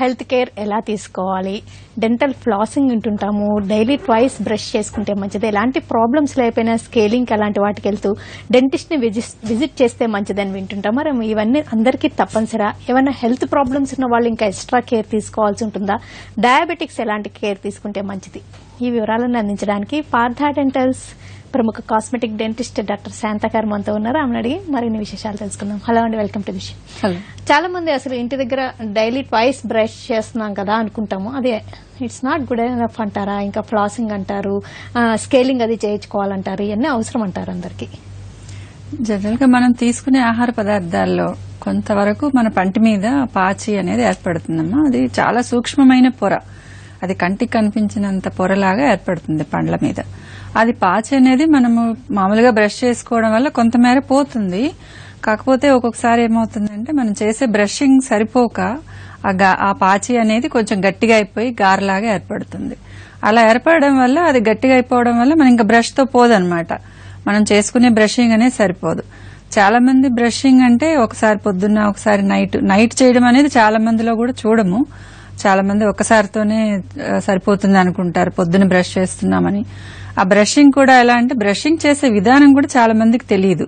Health care ఎలా తీసుకోవాలి? Dental flossing వింటుంటాము. డైలీ ట్వైస్ బ్రష్ చేసుకుంటే మంచిది. ఎలాంటి ప్రాబ్లమ్స్ లేకపోయినా స్కేలింగ్ అలాంటి వాటికి వెళ్తూ డెంటిస్ట్ని విజిట్ చేస్తే మంచిదని వింటుంటాం. మరి ఇవన్నీ అందరికీ తప్పనిసరా. ఏమైనా హెల్త్ ప్రాబ్లమ్స్ ఉన్న వాళ్ళు ఇంకా ఎక్స్ట్రా కేర్ తీసుకోవాల్సి ఉంటుందా? డయాబెటిక్స్ ఎలాంటి కేర్ తీసుకుంటే మంచిది? ఈ వివరాలను అందించడానికి పార్థా డెంటల్స్ ప్రముఖ కాస్మెటిక్ డెంటిస్ట్ డాక్టర్ శాంత గారు మనతో ఉన్నారు. ఆమెను అడిగి మరిన్ని విశేషాలు తెలుసుకుందాం. హలో అండి వెల్కమ్ టు హలో. చాలా మంది అసలు ఇంటి దగ్గర డైలీ ట్వైస్ బ్రష్ చేస్తున్నాం కదా అనుకుంటాము. అదే ఇట్స్ నాట్ గుడ్ ఎనఫ్ అంటారా? ఇంకా ఫ్లాసింగ్ అంటారు స్కేలింగ్ అది చేయించుకోవాలంటారు ఇవన్నీ అవసరం అంటారు అందరికి. జనరల్గా మనం తీసుకునే ఆహార పదార్థాల్లో కొంతవరకు మన పంటి మీద పాచి అనేది ఏర్పడుతుందమ్మా. అది చాలా సూక్ష్మమైన పొర. అది కంటికి కనిపించినంత పొరలాగా ఏర్పడుతుంది పండ్ల మీద. అది పాచి అనేది మనము మామూలుగా బ్రష్ చేసుకోవడం వల్ల కొంతమేర పోతుంది. కాకపోతే ఒక్కొక్కసారి ఏమవుతుందంటే మనం చేసే బ్రషింగ్ సరిపోక ఆ ఆ పాచి అనేది కొంచెం గట్టిగా అయిపోయి గారలాగా ఏర్పడుతుంది. అలా ఏర్పడడం వల్ల అది గట్టిగా అయిపోవడం వల్ల మనం ఇంకా బ్రష్తో పోదనమాట మనం చేసుకునే బ్రషింగ్ అనేది సరిపోదు. చాలా మంది బ్రషింగ్ అంటే ఒకసారి పొద్దున్న ఒకసారి నైట్ నైట్ చేయడం అనేది చాలా మందిలో కూడా చూడము. చాలా మంది ఒక్కసారితోనే సరిపోతుంది అనుకుంటారు. పొద్దున్న బ్రష్ చేస్తున్నామని. ఆ బ్రషింగ్ కూడా ఎలా అంటే బ్రషింగ్ చేసే విధానం కూడా చాలా మందికి తెలియదు.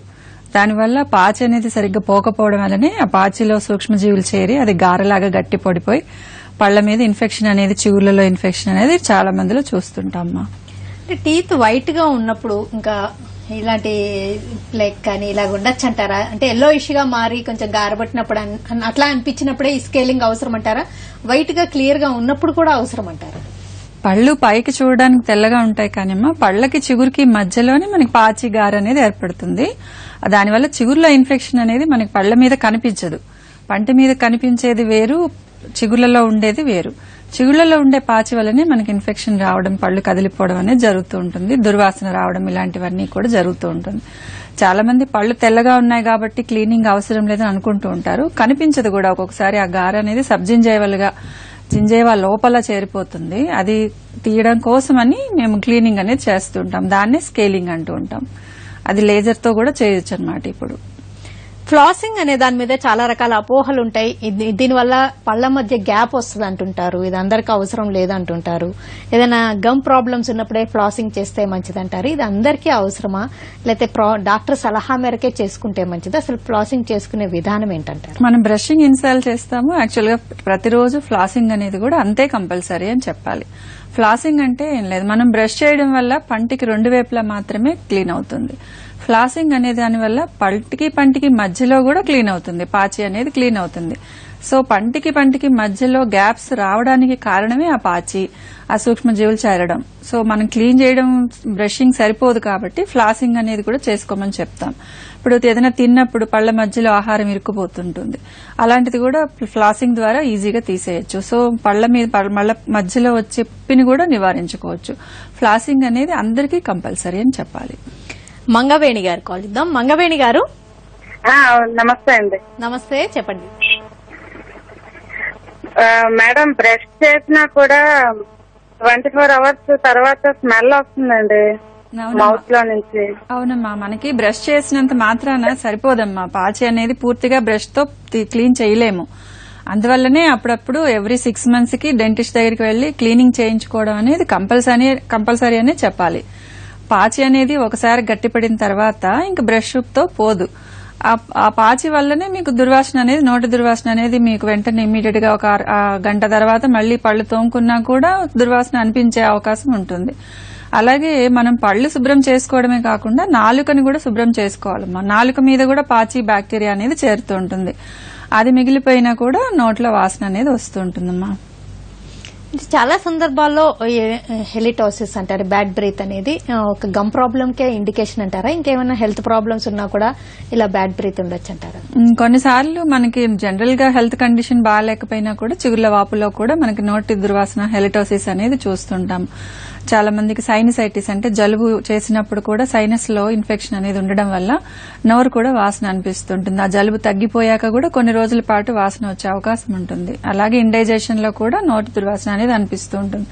దానివల్ల పాచి అనేది సరిగ్గా పోకపోవడం వల్లనే ఆ పాచిలో సూక్ష్మజీవులు చేరి అది గారలాగా గట్టి పడిపోయి పళ్ళ మీద ఇన్ఫెక్షన్ అనేది చివులలో ఇన్ఫెక్షన్ అనేది చాలా మందిలో చూస్తుంటామ్మా అంటే టీత్ వైట్గా ఉన్నప్పుడు ఇంకా ఇలాంటి ప్లేక్ కానీ ఇలాగ ఉండొచ్చు అంటారా? అంటే ఎల్లో ఇష్యూగా మారి కొంచెం గారబట్టినప్పుడు అట్లా అనిపించినప్పుడే ఈ స్కేలింగ్ అవసరం అంటారా? వైట్గా క్లియర్గా ఉన్నప్పుడు కూడా అవసరం అంటారా? పళ్ళు పైకి చూడడానికి తెల్లగా ఉంటాయి కానీమ్మా పళ్ళకి చిగురికి మధ్యలోనే మనకి పాచి గార అనేది ఏర్పడుతుంది. దానివల్ల చిగుర్ల ఇన్ఫెక్షన్ అనేది మనకి పళ్ళ మీద కనిపించదు. పంటి మీద కనిపించేది వేరు చిగుర్లలో ఉండేది వేరు. చిగుళ్ళలో ఉండే పాచి వల్లనే మనకి ఇన్ఫెక్షన్ రావడం పళ్ళు కదిలిపోవడం అనేది జరుగుతూ ఉంటుంది. దుర్వాసన రావడం ఇలాంటివన్నీ కూడా జరుగుతూ ఉంటుంది. చాలా మంది పళ్ళు తెల్లగా ఉన్నాయి కాబట్టి క్లీనింగ్ అవసరం లేదని అనుకుంటూ ఉంటారు. కనిపించదు కూడా. ఒక్కొక్కసారి ఆ గార అనేది సబ్జింజేవల్గా జింజేవా లోపల చేరిపోతుంది. అది తీయడం కోసమని మేము క్లీనింగ్ అనేది చేస్తుంటాం. దాన్నే స్కేలింగ్ అంటూ ఉంటాం. అది లేజర్తో కూడా చేయొచ్చు అనమాట ఇప్పుడు. ఫ్లాసింగ్ అనే దాని మీద చాలా రకాల అపోహలు ఉంటాయి. ఇది- దీనివల్ల పళ్ళ మధ్య గ్యాప్ వస్తుంది అంటుంటారు. ఇది అందరికీ అవసరం లేదంటుంటారు. ఏదైనా గమ్ ప్రాబ్లమ్స్ ఉన్నప్పుడే ఫ్లాసింగ్ చేస్తే మంచిదంటారు. ఇది అందరికీ అవసరమా? లేకపోతే డాక్టర్ సలహా మేరకే చేసుకుంటే మంచిది? అసలు ఫ్లాసింగ్ చేసుకునే విధానం ఏంటంటారు? మనం బ్రషింగ్ ఇన్స్టాల్ చేస్తాము. యాక్చువల్గా ప్రతిరోజు ఫ్లాసింగ్ అనేది కూడా అంతే కంపల్సరీ అని చెప్పాలి. ఫ్లాసింగ్ అంటే ఏం లేదు. మనం బ్రష్ చేయడం వల్ల పంటికి రెండు వైపులా మాత్రమే క్లీన్ అవుతుంది. ఫ్లాసింగ్ అనే దానివల్ల పంటికి పంటికి మధ్యలో కూడా క్లీన్ అవుతుంది. పాచి అనేది క్లీన్ అవుతుంది. సో పంటికి పంటికి మధ్యలో గ్యాప్స్ రావడానికి కారణమే ఆ పాచి ఆ సూక్ష్మజీవులు చేరడం. సో మనం క్లీన్ చేయడం బ్రషింగ్ సరిపోదు కాబట్టి ఫ్లాసింగ్ అనేది కూడా చేసుకోమని చెప్తాం. ఇప్పుడు ఏదైనా తిన్నప్పుడు పళ్ళ మధ్యలో ఆహారం ఇరుక్కుపోతుంటుంది. అలాంటిది కూడా ఫ్లాసింగ్ ద్వారా ఈజీగా తీసేయచ్చు. సో పళ్ళ మీద మళ్ళ మధ్యలో వచ్చే పిని కూడా నివారించుకోవచ్చు. ఫ్లాసింగ్ అనేది అందరికీ కంపల్సరీ అని చెప్పాలి. మంగవేణి గారు కాల్ ఇద్దాం మంగవేణి గారు? ఆ, నమస్తే అండి. నమస్తే చెప్పండి. ఆ, మేడం బ్రష్ చేసినా కూడా ట్వంటీ ఫోర్ అవర్స్ తర్వాత స్మెల్ వస్తుందండి. అవునమ్మా. మౌత్లో నుంచి. అవునమ్మా మనకి బ్రష్ చేసినంత మాత్రాన సరిపోదమ్మా. పాచి అనేది పూర్తిగా బ్రష్తో తి- క్లీన్ చేయలేము. అందువల్లనే అప్పుడప్పుడు ఎవ్రీ సిక్స్ మంత్స్కి డెంటిస్ట్ దగ్గరికి వెళ్ళి క్లీనింగ్ చేయించుకోవడం అనేది కంపల్సరీ కంపల్సరీ అనే చెప్పాలి. పాచి అనేది ఒకసారి గట్టిపడిన తర్వాత ఇంక బ్రష్తో పోదు. ఆ- ఆ పాచి వల్లనే మీకు దుర్వాసన అనేది నోటి దుర్వాసన అనేది మీకు వెంటనే ఇమీడియట్గా ఒక గంట తర్వాత మళ్ళీ పళ్ళు తోముకున్నా కూడా దుర్వాసన అనిపించే అవకాశం ఉంటుంది. అలాగే మనం పళ్ళు శుభ్రం చేసుకోవడమే కాకుండా నాలుకని కూడా శుభ్రం చేసుకోవాలమ్మా నాలుక మీద కూడా పాచి బ్యాక్టీరియా అనేది చేరుతూ ఉంటుంది. అది మిగిలిపోయినా కూడా నోట్లో వాసన అనేది వస్తుంటుందమ్మా చాలా సందర్భాల్లో హెలిటోసిస్ అంటారు బ్యాడ్ బ్రీత్ అనేది ఒక గమ్ ప్రాబ్లమ్ కే ఇండికేషన్ అంటారా? ఇంకేమైనా హెల్త్ ప్రాబ్లమ్స్ ఉన్నా కూడా ఇలా బ్యాడ్ బ్రీత్ ఉండొచ్చు అంటారా? కొన్నిసార్లు మనకి జనరల్గా హెల్త్ కండిషన్ బాగాలేకపోయినా కూడా చిగుర్ల వాపులో కూడా మనకి నోటి దుర్వాసన హెలిటోసిస్ అనేది చూస్తుంటాం. చాలా మందికి సైనసైటిస్ అంటే జలుబు చేసినప్పుడు కూడా సైనస్లో ఇన్ఫెక్షన్ అనేది ఉండడం వల్ల నోరు కూడా వాసన అనిపిస్తుంటుంది. ఆ జలుబు తగ్గిపోయాక కూడా కొన్ని రోజుల పాటు వాసన వచ్చే అవకాశం ఉంటుంది. అలాగే ఇండైజేషన్లో కూడా నోటి దుర్వాసన అనేది అనిపిస్తూ ఉంటుంది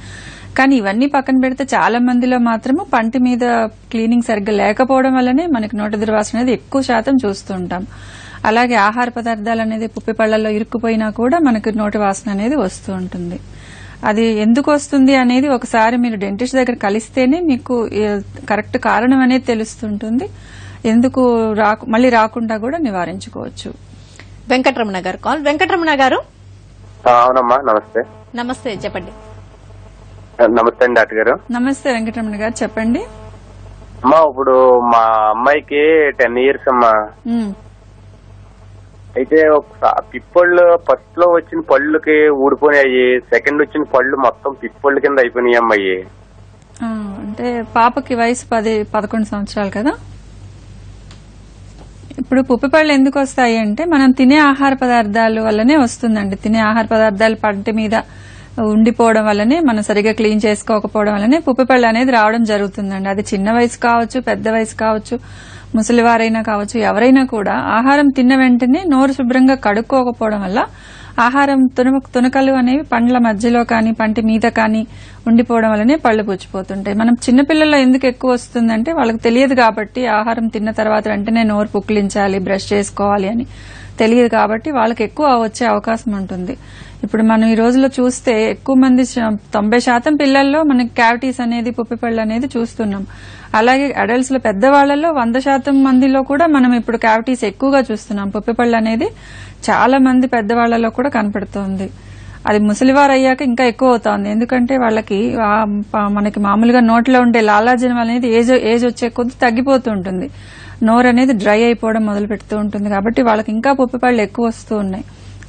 కానీ ఇవన్నీ పక్కన పెడితే చాలా మందిలో మాత్రము పంటి మీద క్లీనింగ్ సరిగ్గా లేకపోవడం వల్లనే మనకి నోటి దుర్వాసన అనేది ఎక్కువ శాతం చూస్తుంటాం అలాగే ఆహార పదార్థాలు అనేది పుప్పిపళ్ళలో ఇరుక్కుపోయినా కూడా మనకు నోటి వాసన అనేది వస్తూ ఉంటుంది. అది ఎందుకు వస్తుంది అనేది ఒకసారి మీరు డెంటిస్ట్ దగ్గర కలిస్తేనే మీకు కరెక్ట్ కారణం అనేది తెలుస్తుంటుంది. ఎందుకు రాకు మళ్ళీ రాకుండా కూడా నివారించుకోవచ్చు. వెంకటరమణ గారు కాల్. వెంకటరమణ గారు? అవునమ్మా నమస్తే. నమస్తే చెప్పండి. నమస్తే అండి డాక్టర్ గారు. నమస్తే వెంకటరమణ గారు చెప్పండి. అమ్మా ఇప్పుడు మా అమ్మాయికి టెన్ ఇయర్స్ అమ్మా. అయితే పిప్పళ్ళు ఫస్ట్లో వచ్చిన పళ్ళుకి ఊడిపోయాయి సెకండ్ వచ్చిన పళ్ళు మొత్తం పిప్పళ్ళు కింద అయిపోయినాయి అమ్మాయి అంటే పాపకి వయసు పది పదకొండు సంవత్సరాలు కదా? ఇప్పుడు పుప్పిపళ్ళు ఎందుకు వస్తాయి అంటే మనం తినే ఆహార పదార్థాల వల్లనే వస్తుందండి. తినే ఆహార పదార్థాలు పంట మీద ఉండిపోవడం వల్లనే మనం సరిగా క్లీన్ చేసుకోకపోవడం వల్లనే పుప్పిపళ్ళు అనేది రావడం జరుగుతుందండి. అది చిన్న వయసు కావచ్చు పెద్ద వయసు కావచ్చు ముసలివారైనా కావచ్చు ఎవరైనా కూడా ఆహారం తిన్న వెంటనే నోరు శుభ్రంగా కడుక్కోకపోవడం వల్ల ఆహారం తునక తునకలు అనేవి పండ్ల మధ్యలో కానీ పంటి మీద కానీ ఉండిపోవడం వల్లనే పళ్ళు పుచ్చిపోతుంటాయి. మనం చిన్నపిల్లల్లో ఎందుకు ఎక్కువ వస్తుందంటే వాళ్ళకి తెలియదు కాబట్టి ఆహారం తిన్న తర్వాత వెంటనే నోరు పుక్కిలించాలి బ్రష్ చేసుకోవాలి అని. తెలియదు కాబట్టి వాళ్ళకి ఎక్కువ వచ్చే అవకాశం ఉంటుంది. ఇప్పుడు మనం ఈ రోజుల్లో చూస్తే ఎక్కువ మంది తొంభై శాతం పిల్లల్లో మనకి క్యావిటీస్ అనేది పుప్పిపళ్ళు అనేది చూస్తున్నాం. అలాగే అడల్ట్స్లో పెద్దవాళ్ళలో వంద శాతం మందిలో కూడా మనం ఇప్పుడు క్యావిటీస్ ఎక్కువగా చూస్తున్నాం. పుప్పిపళ్ళు అనేది చాలా మంది పెద్దవాళ్ళలో కూడా కనపడుతోంది. అది ముసలివారు అయ్యాక ఇంకా ఎక్కువ అవుతోంది. ఎందుకంటే వాళ్ళకి మనకి మామూలుగా నోట్లో ఉండే లాలాజలం అనేది ఏజ్ ఏజ్ వచ్చే కొద్ది తగ్గిపోతూ ఉంటుంది. నోరు అనేది డ్రై అయిపోవడం మొదలు పెడుతూ ఉంటుంది. కాబట్టి వాళ్ళకి ఇంకా పుప్పిపళ్ళు ఎక్కువ వస్తూ ఉన్నాయి.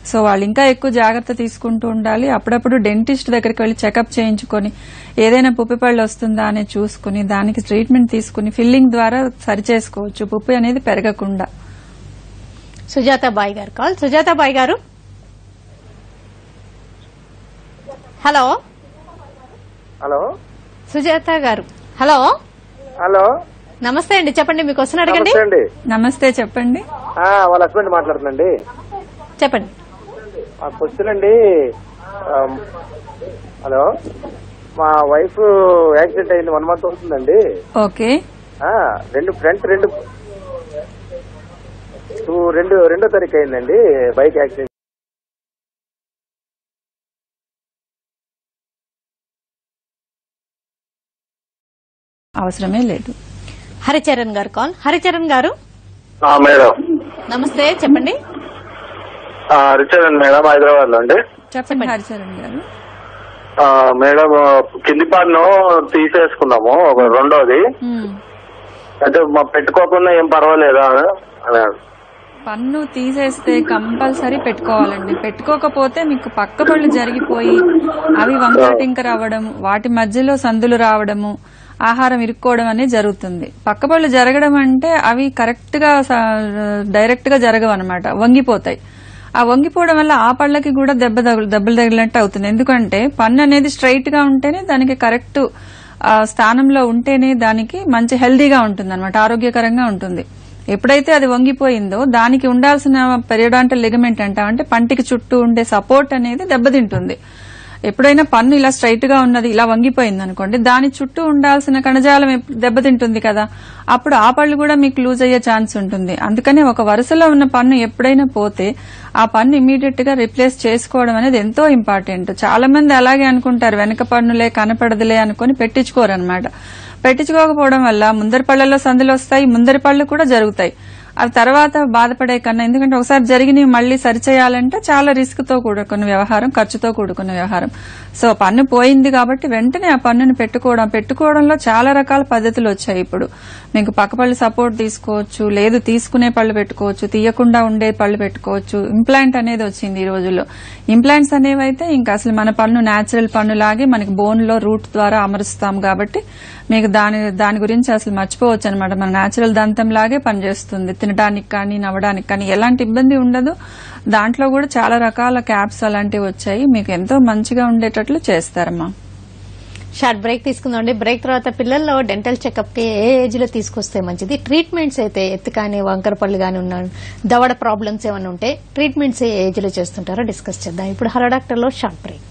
సో వాళ్ళు ఇంకా ఎక్కువ జాగ్రత్త తీసుకుంటూ ఉండాలి. అప్పుడప్పుడు డెంటిస్ట్ దగ్గరికి వెళ్ళి చెకప్ చేయించుకొని ఏదైనా పుప్పిపళ్ళు వస్తుందా అని చూసుకుని దానికి ట్రీట్మెంట్ తీసుకుని ఫిల్లింగ్ ద్వారా సరి చేసుకోవచ్చు. పుప్పి అనేది పెరగకుండా. సుజాత బాయ్ గారు కాల్. సుజాత బాయ్ గారు? హలో? హలో? సుజాత గారు. హలో? హలో? నమస్తే అండి చెప్పండి మీకు వస్తున్న అడగండి. నమస్తే అండి. నమస్తే చెప్పండి. ఆ, వాళ్ళ హస్బెండ్ మాట్లాడుతుందండి చెప్పండి. ఆ క్వశ్చన్ అండి ఆమ్, హలో మా వైఫ్ యాక్సిడెంట్ అయింది వన్ మంత్ అవుతుందండి. ఓకే. ఆ, రెండు ఫ్రంట్ రెండు టూ- రెండు రెండో తారీఖు అయిందండి బైక్ యాక్సిడెంట్. అవసరమే లేదు. హరిచరణ్ గారు కాల్. హరిచరణ్ గారు? మేడం. నమస్తే చెప్పండి. రిచర్డ్ మేడం హైదరాబాద్లో అండి. చెప్పండి హరిచరణ్ గారు. మేడం కింది పన్ను తీసేసుకున్నాము ఒక రెండోది. అంటే మా పెట్టుకోకుండా ఏం పర్వాలేదా అని పన్ను తీసేస్తే కంపల్సరీ పెట్టుకోవాలండి. పెట్టుకోకపోతే మీకు పక్క పళ్ళు జరిగిపోయి అవి వంకర టింకర్ అవ్వడం వాటి మధ్యలో సందులు రావడము ఆహారం ఇరుక్కోవడం అనేది జరుగుతుంది. పక్క పళ్ళు జరగడం అంటే అవి కరెక్ట్గా డైరెక్ట్గా జరగవు అనమాట వంగిపోతాయి. ఆ వంగిపోవడం వల్ల ఆ పళ్ళకి కూడా దెబ్బ తగులు దెబ్బలు తగిలినట్టు అవుతుంది. ఎందుకంటే పన్ను అనేది స్ట్రైట్గా ఉంటేనే దానికి కరెక్ట్ స్థానంలో ఉంటేనే దానికి మంచి హెల్దీగా ఉంటుంది అనమాట ఆరోగ్యకరంగా ఉంటుంది. ఎప్పుడైతే అది వంగిపోయిందో దానికి ఉండాల్సిన పెరియోడాంటల్ లిగమెంట్ అంటామంటే పంటికి చుట్టూ ఉండే సపోర్ట్ అనేది దెబ్బతింటుంది. ఎప్పుడైనా పన్ను ఇలా స్ట్రైట్గా ఉన్నది ఇలా వంగిపోయింది అనుకోండి దాని చుట్టూ ఉండాల్సిన కణజాలం దెబ్బతింటుంది కదా. అప్పుడు ఆ పళ్ళు కూడా మీకు లూజ్ అయ్యే ఛాన్స్ ఉంటుంది. అందుకనే ఒక వరుసలో ఉన్న పన్ను ఎప్పుడైనా పోతే ఆ పన్ను ఇమీడియట్గా రిప్లేస్ చేసుకోవడం అనేది ఎంతో ఇంపార్టెంట్ చాలా మంది అలాగే అనుకుంటారు వెనక పన్నులే కనపడదులే అనుకుని పెట్టించుకోరు అనమాట పెట్టించుకోకపోవడం వల్ల ముందరి పళ్ళలో సందులు వస్తాయి ముందరి పళ్ళు కూడా జరుగుతాయి. అవి తర్వాత బాధపడే కన్నా ఎందుకంటే ఒకసారి జరిగినవి మళ్ళీ సరిచేయాలంటే చాలా రిస్క్తో కూడుకున్న వ్యవహారం ఖర్చుతో కూడుకున్న వ్యవహారం. సో పన్ను పోయింది కాబట్టి వెంటనే ఆ పన్నుని పెట్టుకోవడం పెట్టుకోవడంలో చాలా రకాల పద్ధతులు వచ్చాయి ఇప్పుడు. మీకు పక్క పళ్ళు సపోర్ట్ తీసుకోవచ్చు లేదు తీసుకునే పళ్ళు పెట్టుకోవచ్చు తీయకుండా ఉండే పళ్ళు పెట్టుకోవచ్చు ఇంప్లాంట్ అనేది వచ్చింది ఈ రోజుల్లో. ఇంప్లాంట్స్ అనేవి అయితే ఇంకా అసలు మన పన్ను న్యాచురల్ పన్ను లాగే మనకి బోన్లో రూట్ ద్వారా అమరుస్తాం కాబట్టి మీకు దాని దాని గురించి అసలు మర్చిపోవచ్చు అనమాట మన న్యాచురల్ దంతం లాగే పనిచేస్తుంది. తినడానికి కానీ నవ్వడానికి కానీ ఎలాంటి ఇబ్బంది ఉండదు. దాంట్లో కూడా చాలా రకాల క్యాబ్స్ అలాంటివి వచ్చాయి. మీకు ఎంతో మంచిగా ఉండేటట్లు చేస్తారమ్మా. షార్ట్ బ్రేక్ తీసుకుందామండి బ్రేక్ తర్వాత పిల్లల్లో డెంటల్ చెకప్కి ఏ ఏజ్లో తీసుకొస్తే మంచిది? ట్రీట్మెంట్స్ అయితే ఎత్తు కానీ వంకర పళ్ళు కానీ ఉన్న దవడ ప్రాబ్లమ్స్ ఏమైనా ఉంటే ట్రీట్మెంట్స్ ఏ ఏజ్లో చేస్తుంటారో డిస్కస్ చేద్దాం. ఇప్పుడు హలో డాక్టర్లో షార్ట్ బ్రేక్.